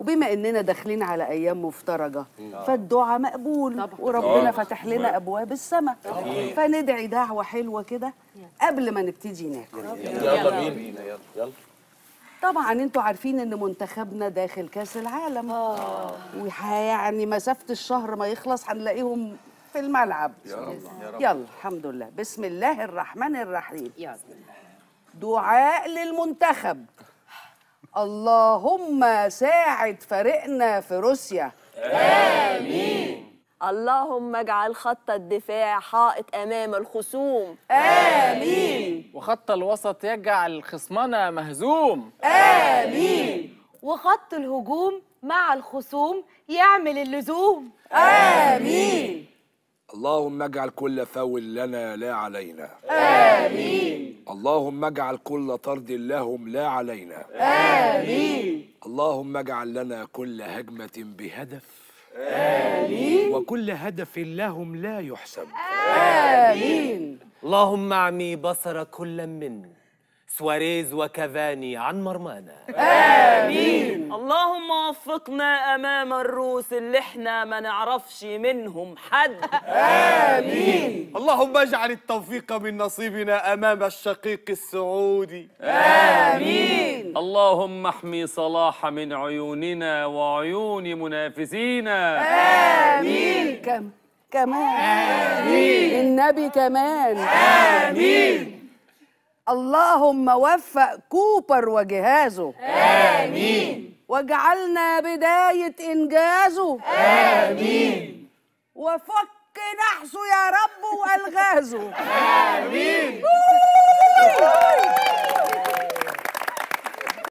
وبما إننا داخلين على أيام مفترجة فالدعاء مقبول وربنا فتح لنا أبواب السماء. فندعي دعوة حلوة كده قبل ما نبتدي ناكل يلا بينا يلا. طبعا أنتوا عارفين إن منتخبنا داخل كأس العالم. ويعني مسافة الشهر ما يخلص هنلاقيهم في الملعب. يلا الحمد لله. بسم الله الرحمن الرحيم. دعاء للمنتخب. اللهم ساعد فريقنا في روسيا. اللهم اجعل خط الدفاع حائط أمام الخصوم. آمين. وخط الوسط يجعل خصمنا مهزوم. آمين. وخط الهجوم مع الخصوم يعمل اللزوم. آمين. اللهم اجعل كل فول لنا لا علينا. آمين. اللهم اجعل كل طرد لهم لا علينا. آمين. اللهم اجعل لنا كل هجمة بهدف. آمين. وكل هدف لهم لا يحسب. آمين. اللهم اعمي بصر كل من سواريز وكافاني عن مرمانا. اللهم وفقنا أمام الروس اللي إحنا ما نعرفش منهم حد. اللهم اجعل التوفيق من نصيبنا أمام الشقيق السعودي. اللهم احمي صلاح من عيوننا وعيون منافسينا. آمين. كم كمان. آمين. النبي كمان. آمين. اللهم وفق كوبر وجهازه. آمين. واجعلنا بداية إنجازه. آمين. وفك نحسه يا رب وألغازه. آمين.